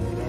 Yeah.